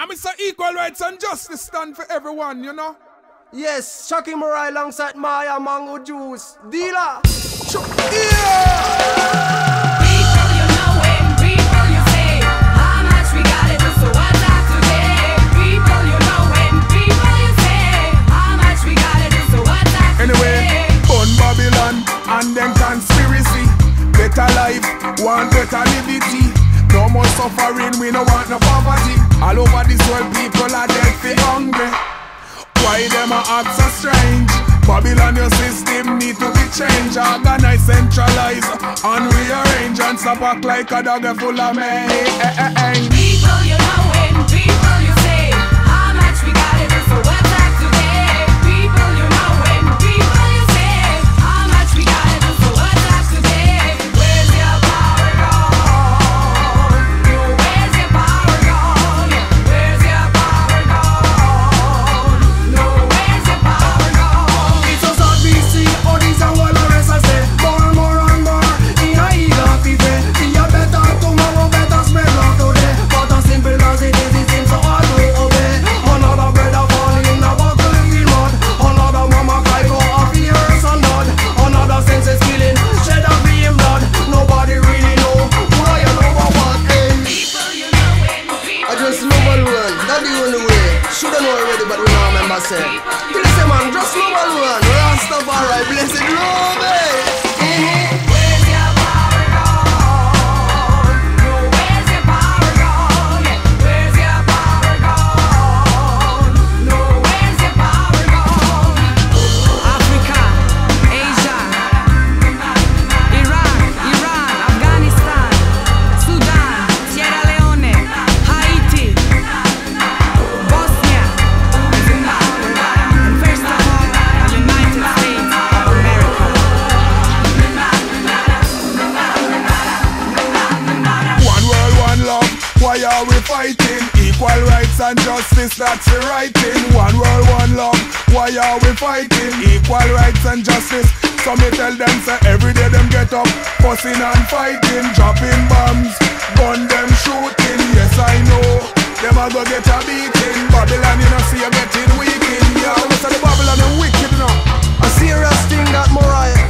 I'm say equal rights and justice stand for everyone, you know? Yes, Chucky Murray alongside Maya Mango Juice. Deela! Yeah! People you know and people you say, how much we gotta do, so what's that today? People you know and people you say, how much we gotta do, so what's that Anyway, today? fun Babylon and then conspiracy. Better life, want better liberty. No more suffering, we no want no poverty. All over this world, people are dead for hungry. Why them a act so strange? Babylon, your system need to be changed. Organize, centralize, and rearrange. And stop act like a dog full of men. Eh, eh, eh, now fighting. Equal rights and justice, that's the right thing. One world, one love, why are we fighting? Equal rights and justice so me tell them say every day them get up Fussing and fighting, dropping bombs Gun them shooting, yes I know Them a go get a beating. Babylon you know see you getting weakened. Yeah, listen the Babylon them wicked you know. A serious thing that Moriah.